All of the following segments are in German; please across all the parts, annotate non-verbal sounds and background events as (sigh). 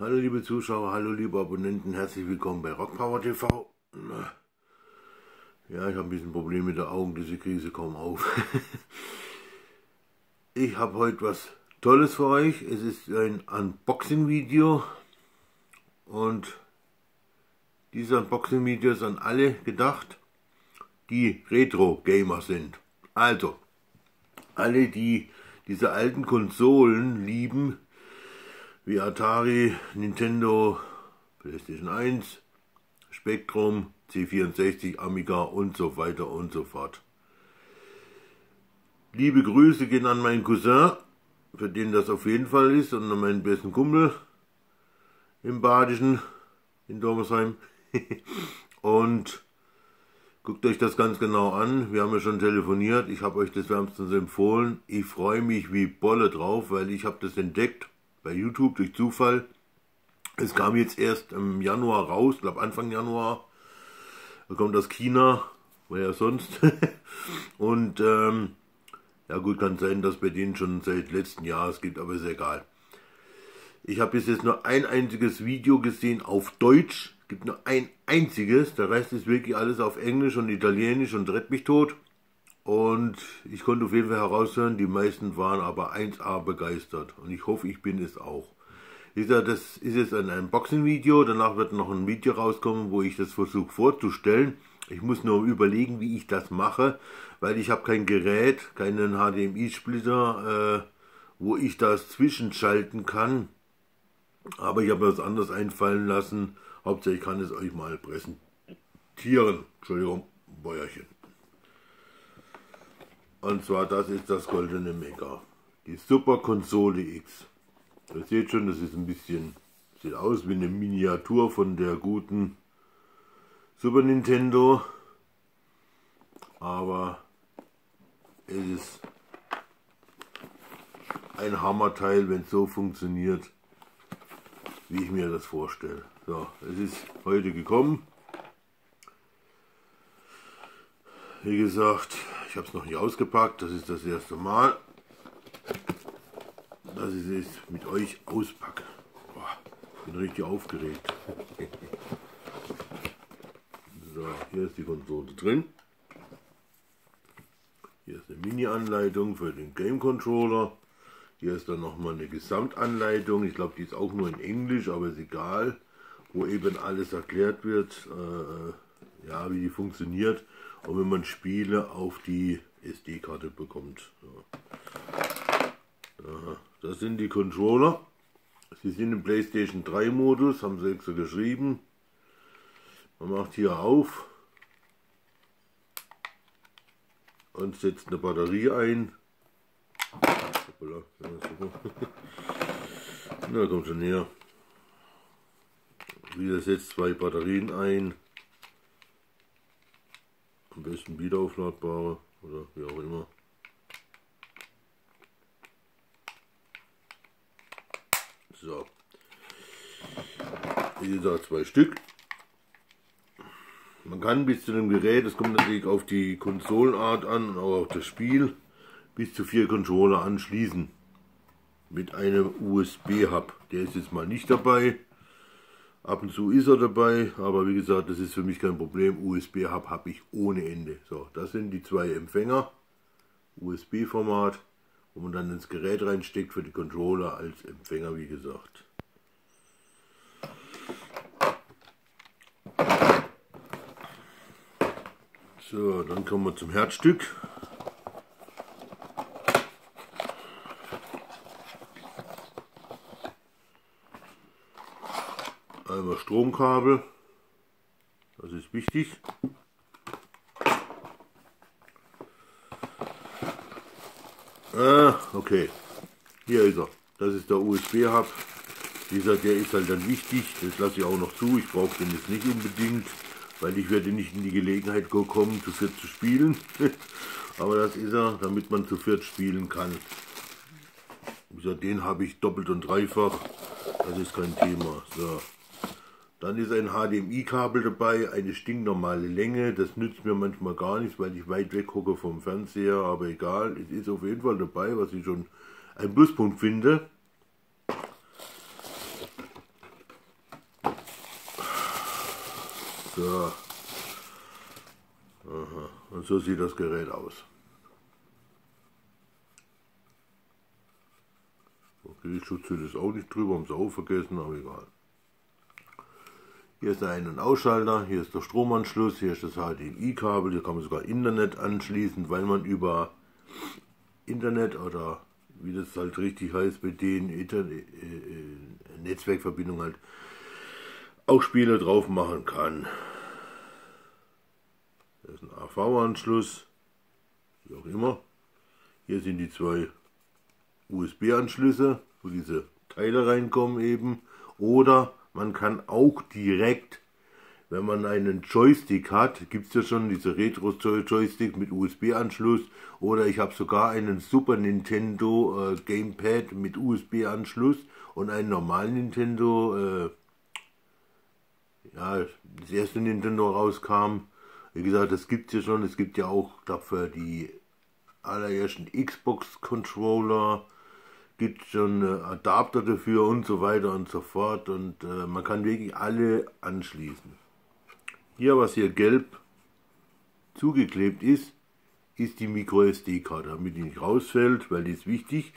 Hallo liebe Zuschauer, hallo liebe Abonnenten, herzlich willkommen bei Rockpower TV. Ja, ich habe ein bisschen Probleme mit der Augen, diese Krise kaum auf. (laughs) ich habe heute was Tolles für euch. Es ist ein Unboxing-Video und diese Unboxing-Video ist an alle gedacht, die Retro-Gamer sind. Also, alle, die diese alten Konsolen lieben, wie Atari, Nintendo, PlayStation 1, Spectrum, C64, Amiga und so weiter und so fort. Liebe Grüße gehen an meinen Cousin, für den das auf jeden Fall ist, und an meinen besten Kumpel im Badischen, in Dormersheim. (laughs) und guckt euch das ganz genau an. Wir haben ja schon telefoniert. Ich habe euch das wärmstens empfohlen. Ich freue mich wie Bolle drauf, weil ich habe das entdeckt bei YouTube durch Zufall. Es kam jetzt erst im Januar raus, ich glaube Anfang Januar. Er kommt aus China, woher sonst. (laughs) und ähm, ja gut, kann sein, dass bei denen schon seit letzten Jahr es gibt, aber ist egal. Ich habe bis jetzt nur ein einziges Video gesehen auf Deutsch. Es gibt nur ein einziges, der Rest ist wirklich alles auf Englisch und Italienisch und rett mich tot. Und ich konnte auf jeden Fall heraushören, die meisten waren aber 1A begeistert. Und ich hoffe, ich bin es auch. Wie gesagt, das ist jetzt ein Unboxing-Video. Danach wird noch ein Video rauskommen, wo ich das versuche vorzustellen. Ich muss nur überlegen, wie ich das mache, weil ich habe kein Gerät, keinen HDMI-Splitter, äh, wo ich das zwischenschalten kann. Aber ich habe mir was anderes einfallen lassen. Hauptsächlich kann es euch mal präsentieren. Entschuldigung, Bäuerchen. Und zwar das ist das goldene Mega. Die Super Konsole X. Ihr seht schon, das ist ein bisschen, sieht aus wie eine Miniatur von der guten Super Nintendo. Aber es ist ein Hammerteil, wenn es so funktioniert, wie ich mir das vorstelle. So, es ist heute gekommen. Wie gesagt, habe es noch nicht ausgepackt, das ist das erste Mal, dass ich es mit euch auspacke. Boah, bin richtig aufgeregt. (laughs) so, hier ist die Konsole drin. Hier ist eine Mini-Anleitung für den Game Controller. Hier ist dann nochmal eine Gesamtanleitung. Ich glaube, die ist auch nur in Englisch, aber ist egal. Wo eben alles erklärt wird, äh, ja, wie die funktioniert und wenn man Spiele auf die SD-Karte bekommt. Ja. Das sind die Controller. Sie sind im PlayStation 3 Modus, haben sie extra geschrieben. Man macht hier auf und setzt eine Batterie ein. (laughs) Na, kommt schon näher. Wieder setzt zwei Batterien ein. Am besten wiederaufladbare oder wie auch immer. So. Wie gesagt, zwei Stück. Man kann bis zu dem Gerät, das kommt natürlich auf die Konsolenart an und auch auf das Spiel, bis zu vier Controller anschließen. Mit einem USB-Hub. Der ist jetzt mal nicht dabei. Ab und zu ist er dabei, aber wie gesagt, das ist für mich kein Problem. USB-Hub habe ich ohne Ende. So, das sind die zwei Empfänger. USB-Format, wo man dann ins Gerät reinsteckt für die Controller als Empfänger, wie gesagt. So, dann kommen wir zum Herzstück. Stromkabel, das ist wichtig. Ah, okay, hier ist er. Das ist der USB-Hub. Dieser, der ist halt dann wichtig. Das lasse ich auch noch zu. Ich brauche den jetzt nicht unbedingt, weil ich werde nicht in die Gelegenheit kommen, zu viert zu spielen. (laughs) Aber das ist er, damit man zu viert spielen kann. Gesagt, den habe ich doppelt und dreifach. Das ist kein Thema. So. Dann ist ein HDMI-Kabel dabei, eine stinknormale Länge. Das nützt mir manchmal gar nichts, weil ich weit weg gucke vom Fernseher. Aber egal, es ist auf jeden Fall dabei, was ich schon ein Pluspunkt finde. So. Aha. Und so sieht das Gerät aus. Okay, ich schütze das auch nicht drüber, haben es auch vergessen, aber egal. Hier ist der Ein- und Ausschalter, hier ist der Stromanschluss, hier ist das HDMI-Kabel, hier kann man sogar Internet anschließen, weil man über Internet oder wie das halt richtig heißt, mit den Internet, äh, äh, Netzwerkverbindung halt auch Spiele drauf machen kann. Das ist ein AV-Anschluss, wie auch immer. Hier sind die zwei USB-Anschlüsse, wo diese Teile reinkommen eben. Oder man kann auch direkt, wenn man einen Joystick hat, gibt es ja schon diese Retro-Joystick mit USB-Anschluss. Oder ich habe sogar einen Super Nintendo äh, Gamepad mit USB-Anschluss und einen normalen Nintendo, äh, ja, das erste Nintendo rauskam. Wie gesagt, das gibt es ja schon. Es gibt ja auch dafür die allerersten Xbox-Controller gibt schon äh, Adapter dafür und so weiter und so fort und äh, man kann wirklich alle anschließen. Hier, was hier gelb zugeklebt ist, ist die MicroSD-Karte, damit die nicht rausfällt, weil die ist wichtig.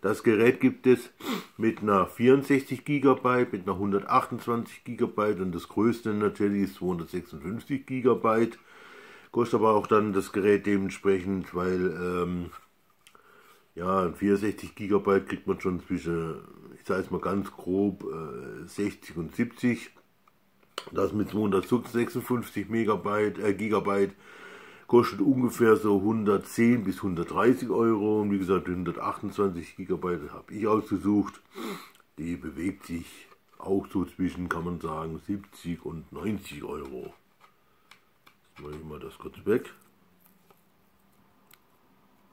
Das Gerät gibt es mit einer 64 GB, mit einer 128 GB und das größte natürlich ist 256 GB. Kostet aber auch dann das Gerät dementsprechend, weil ähm, ja, 64 GB kriegt man schon zwischen, ich sage es mal ganz grob, äh, 60 und 70. Das mit 256 Megabyte, äh, Gigabyte kostet ungefähr so 110 bis 130 Euro. Und wie gesagt, die 128 Gigabyte habe ich ausgesucht. Die bewegt sich auch so zwischen, kann man sagen, 70 und 90 Euro. Jetzt mache ich mal das kurz weg.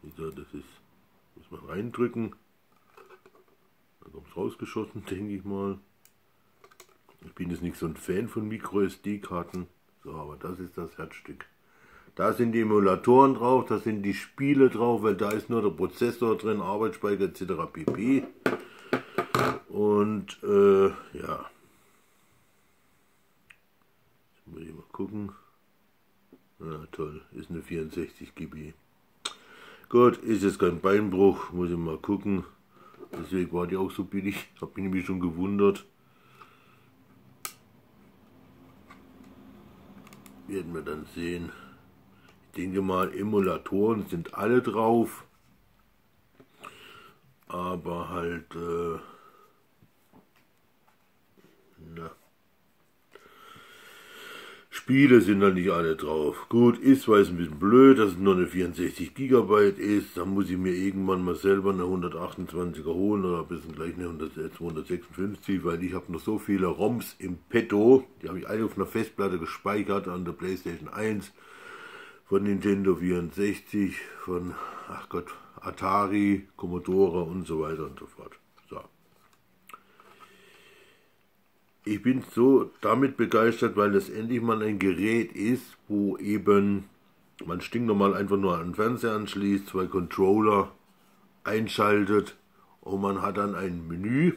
Wie gesagt, das ist muss man reindrücken. Dann kommt es rausgeschossen, (laughs) denke ich mal. Ich bin jetzt nicht so ein Fan von Micro-SD-Karten. So, aber das ist das Herzstück. Da sind die Emulatoren drauf, da sind die Spiele drauf, weil da ist nur der Prozessor drin, Arbeitsspeicher etc. pp. Und äh, ja. Jetzt muss ich mal gucken. Ja, toll, ist eine 64 GB. Gut, ist jetzt kein Beinbruch, muss ich mal gucken. Deswegen war die auch so billig, habe ich nämlich schon gewundert. Werden wir dann sehen. Ich denke mal, Emulatoren sind alle drauf. Aber halt, äh, na, Spiele sind da nicht alle drauf. Gut, ist, weil es ein bisschen blöd, dass es nur eine 64 GB ist. Da muss ich mir irgendwann mal selber eine 128er holen oder bisschen gleich eine 256, weil ich habe noch so viele ROMs im Petto. Die habe ich alle auf einer Festplatte gespeichert an der Playstation 1 von Nintendo 64, von, ach Gott, Atari, Commodore und so weiter und so fort. Ich bin so damit begeistert, weil das endlich mal ein Gerät ist, wo eben man stinknormal einfach nur einen Fernseher anschließt, zwei Controller einschaltet und man hat dann ein Menü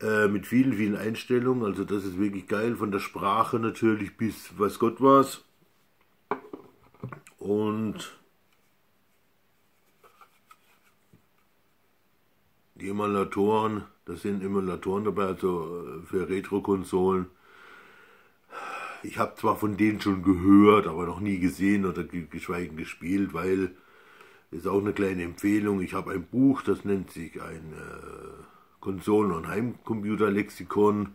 äh, mit vielen, vielen Einstellungen. Also das ist wirklich geil, von der Sprache natürlich bis was Gott was. Und die Emulatoren da sind Emulatoren dabei, also äh, für Retro-Konsolen. Ich habe zwar von denen schon gehört, aber noch nie gesehen oder geschweige gespielt, weil ist auch eine kleine Empfehlung. Ich habe ein Buch, das nennt sich ein äh, Konsolen- und Heimcomputer-Lexikon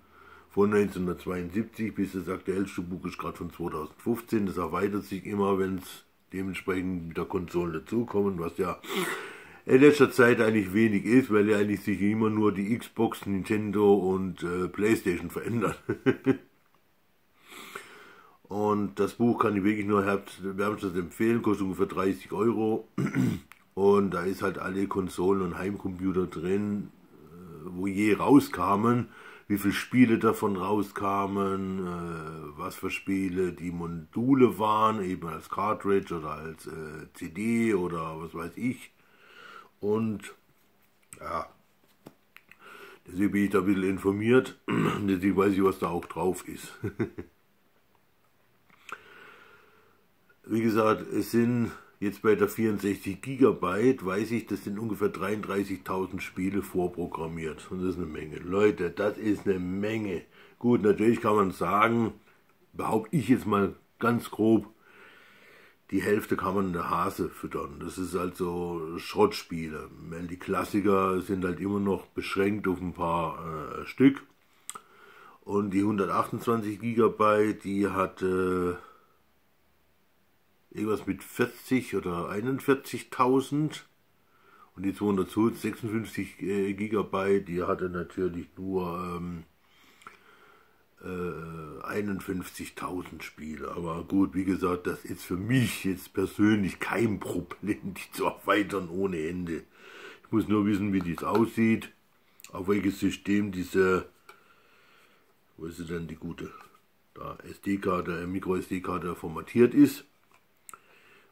von 1972 bis das aktuellste Buch ist gerade von 2015. Das erweitert sich immer, wenn es dementsprechend mit der Konsole dazukommen, was ja in letzter Zeit eigentlich wenig ist, weil ja eigentlich sich immer nur die Xbox, Nintendo und äh, Playstation verändern. (laughs) und das Buch kann ich wirklich nur wärmstens empfehlen, kostet ungefähr 30 Euro. (clears throat) Und da ist halt alle Konsolen und Heimcomputer drin, äh, wo je rauskamen, wie viele Spiele davon rauskamen, äh, was für Spiele die Module waren, eben als Cartridge oder als äh, CD oder was weiß ich. Und ja, Deswegen bin ich da ein bisschen informiert. (clears throat) Deswegen weiß ich, was da auch drauf ist. (laughs) Wie gesagt, es sind jetzt bei der 64 Gigabyte, weiß ich, das sind ungefähr 33.000 Spiele vorprogrammiert. Und das ist eine Menge. Leute, das ist eine Menge. Gut, natürlich kann man sagen, behaupte ich jetzt mal ganz grob, die Hälfte kann man in der Hase füttern. Das ist also Schrottspiele. Weil die Klassiker sind halt immer noch beschränkt auf ein paar äh, Stück. Und die 128 GB, die hat äh, irgendwas mit 40 oder 41.000. Und die 256 äh, GB, die hatte natürlich nur ähm, äh, 51.000 Spiele. Aber gut, wie gesagt, das ist für mich jetzt persönlich kein Problem, die zu erweitern ohne Ende. Ich muss nur wissen, wie dies aussieht, auf welches System diese, wo ist sie denn die gute, da SD-Karte, Micro-SD-Karte formatiert ist.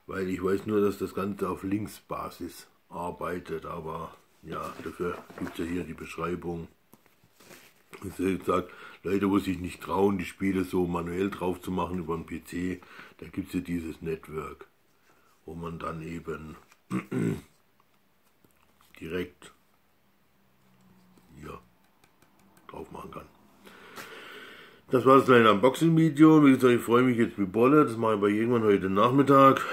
Weil ich weiß nur, dass das Ganze auf Linksbasis arbeitet, aber ja, dafür gibt es ja hier die Beschreibung. Ich sage, Leute, wo sich nicht trauen, die Spiele so manuell drauf zu machen über den PC, da gibt es ja dieses Network, wo man dann eben (clears throat) direkt hier drauf machen kann. Das war das kleine Unboxing-Video. Wie gesagt, ich freue mich jetzt wie Bolle. Das mache ich bei irgendwann heute Nachmittag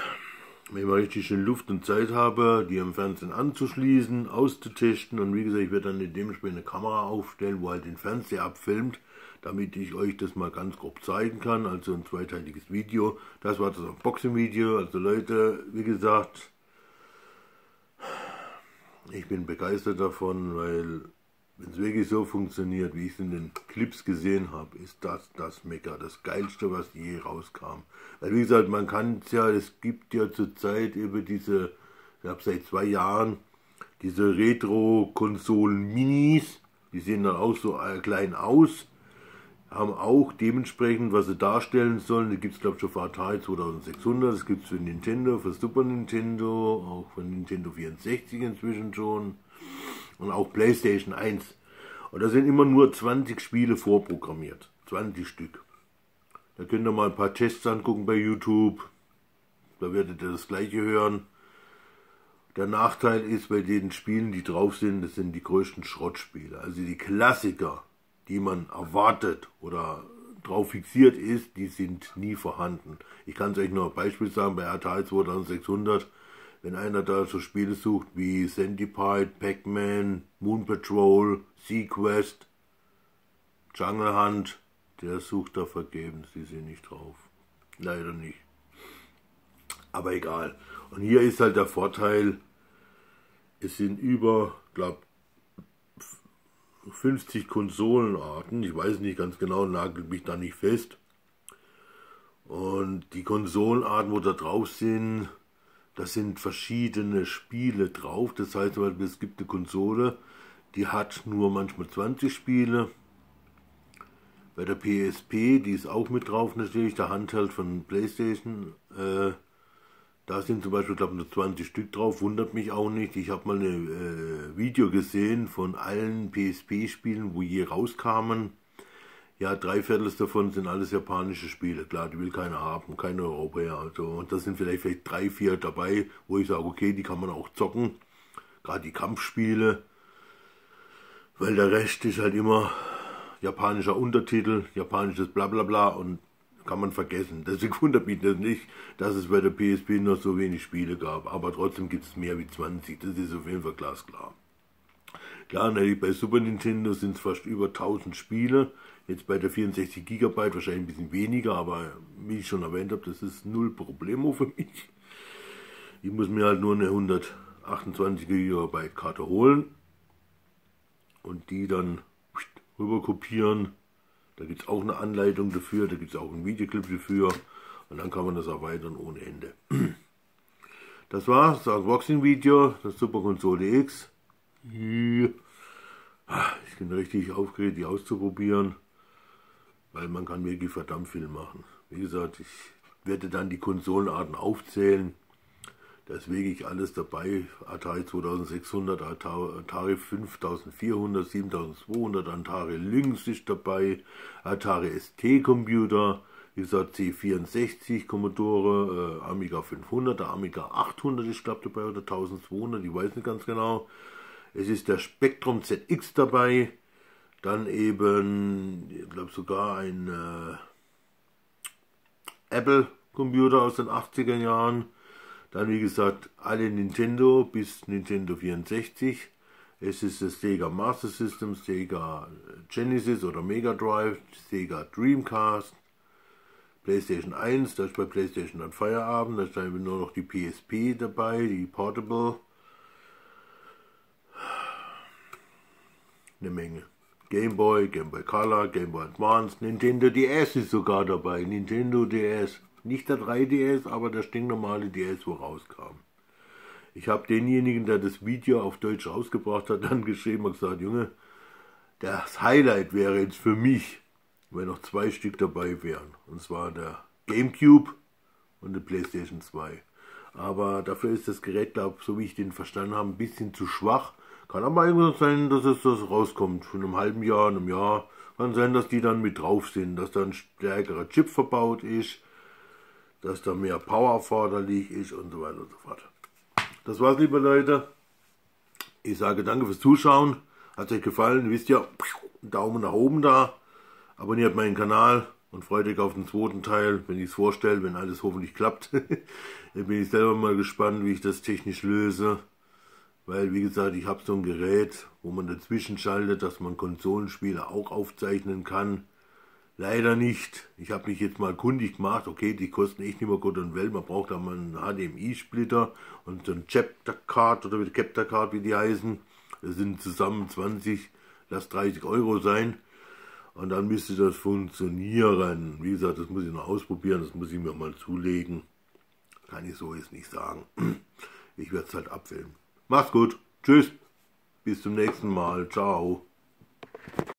wenn ich mal richtig schön Luft und Zeit habe, die am Fernsehen anzuschließen, auszutesten und wie gesagt, ich werde dann dementsprechend eine Kamera aufstellen, wo halt den Fernseher abfilmt, damit ich euch das mal ganz grob zeigen kann, also ein zweiteiliges Video. Das war das Unboxing-Video, also Leute, wie gesagt, ich bin begeistert davon, weil wenn es wirklich so funktioniert, wie ich es in den Clips gesehen habe, ist das das Mecker, das geilste, was je rauskam. Weil wie gesagt, man kann es ja, es gibt ja zurzeit über diese, ich habe seit zwei Jahren, diese Retro-Konsolen-Minis, die sehen dann auch so klein aus, haben auch dementsprechend, was sie darstellen sollen, da gibt es glaube ich schon für Atari 2600, das gibt es für Nintendo, für Super Nintendo, auch für Nintendo 64 inzwischen schon und auch PlayStation 1. Und da sind immer nur 20 Spiele vorprogrammiert. 20 Stück. Da könnt ihr mal ein paar Tests angucken bei YouTube. Da werdet ihr das gleiche hören. Der Nachteil ist bei den Spielen, die drauf sind, das sind die größten Schrottspiele. Also die Klassiker, die man erwartet oder drauf fixiert ist, die sind nie vorhanden. Ich kann es euch nur ein Beispiel sagen, bei Atari 2600 wenn einer da so Spiele sucht wie Centipede, Pac-Man, Moon Patrol, Sequest, Jungle Hunt, der sucht da vergebens, die sind nicht drauf. Leider nicht. Aber egal. Und hier ist halt der Vorteil, es sind über, glaube 50 Konsolenarten. Ich weiß nicht ganz genau, nagelt mich da nicht fest. Und die Konsolenarten, wo da drauf sind, da sind verschiedene Spiele drauf. Das heißt, es gibt eine Konsole, die hat nur manchmal 20 Spiele. Bei der PSP, die ist auch mit drauf natürlich, der Handheld von PlayStation. Äh, da sind zum Beispiel, glaube ich, nur 20 Stück drauf. Wundert mich auch nicht. Ich habe mal ein äh, Video gesehen von allen PSP-Spielen, wo je rauskamen. Ja, drei Viertel davon sind alles japanische Spiele. Klar, die will keiner haben, keine Europäer. Also, und da sind vielleicht, vielleicht drei, vier dabei, wo ich sage, okay, die kann man auch zocken. Gerade die Kampfspiele. Weil der Rest ist halt immer japanischer Untertitel, japanisches Blablabla und kann man vergessen. Deswegen (laughs) wundert mich das nicht, dass es bei der PSP noch so wenig Spiele gab. Aber trotzdem gibt es mehr wie 20. Das ist auf jeden Fall glasklar. Klar, natürlich bei Super Nintendo sind es fast über 1000 Spiele. Jetzt bei der 64 GB wahrscheinlich ein bisschen weniger, aber wie ich schon erwähnt habe, das ist null Problemo für mich. Ich muss mir halt nur eine 128 GB Karte holen und die dann rüber kopieren. Da gibt es auch eine Anleitung dafür, da gibt es auch einen Videoclip dafür und dann kann man das erweitern ohne Ende. (clears throat) Das war das Unboxing-Video, das Super Console X. Ich bin richtig aufgeregt, die auszuprobieren weil man kann wirklich verdammt viel machen. Wie gesagt, ich werde dann die Konsolenarten aufzählen. Da ist wirklich alles dabei. Atari 2600, Atari 5400, 7200, Atari Lynx ist dabei, Atari ST Computer, wie gesagt C64, Commodore, äh, Amiga 500, der Amiga 800 ist glaube dabei oder 1200, ich weiß nicht ganz genau. Es ist der Spectrum ZX dabei, dann eben, ich glaube sogar ein äh, Apple Computer aus den 80er Jahren dann wie gesagt alle Nintendo bis Nintendo 64. Es ist das Sega Master System, Sega Genesis oder Mega Drive, Sega Dreamcast, PlayStation 1, da ist bei PlayStation dann Feierabend, da ist dann nur noch die PSP dabei, die Portable. Eine Menge. Game Boy, Game Boy Color, Game Boy Advance, Nintendo DS ist sogar dabei, Nintendo DS. Nicht der 3DS, aber der stinknormale DS, wo rauskam. Ich habe denjenigen, der das Video auf Deutsch rausgebracht hat, (laughs) dann geschrieben und gesagt, Junge, das Highlight wäre jetzt für mich, wenn noch zwei Stück dabei wären. Und zwar der Gamecube und der PlayStation 2. Aber dafür ist das Gerät, glaube so wie ich den verstanden habe, ein bisschen zu schwach. Kann aber irgendwann sein, dass es das rauskommt. Von einem halben Jahr, einem Jahr. Kann sein, dass die dann mit drauf sind, dass da ein stärkerer Chip verbaut ist dass da mehr Power erforderlich ist und so weiter und so fort. Das war's, liebe Leute. Ich sage danke fürs Zuschauen. Hat euch gefallen, Ihr wisst ja, Daumen nach oben da. Abonniert meinen Kanal und freut euch auf den zweiten Teil, wenn ich es vorstelle, wenn alles hoffentlich klappt. (laughs) Dann bin ich selber mal gespannt, wie ich das technisch löse. Weil, wie gesagt, ich habe so ein Gerät, wo man dazwischen schaltet, dass man Konsolenspiele auch aufzeichnen kann. Leider nicht. Ich habe mich jetzt mal kundig gemacht. Okay, die kosten echt nicht mehr Gott und Welt. Man braucht da mal einen HDMI-Splitter und so ein Chapter Card oder wie Captor Card, wie die heißen. Das sind zusammen 20, lass 30 Euro sein. Und dann müsste das funktionieren. Wie gesagt, das muss ich noch ausprobieren. Das muss ich mir mal zulegen. Kann ich so jetzt nicht sagen. Ich werde es halt abfilmen. Macht's gut. Tschüss. Bis zum nächsten Mal. Ciao.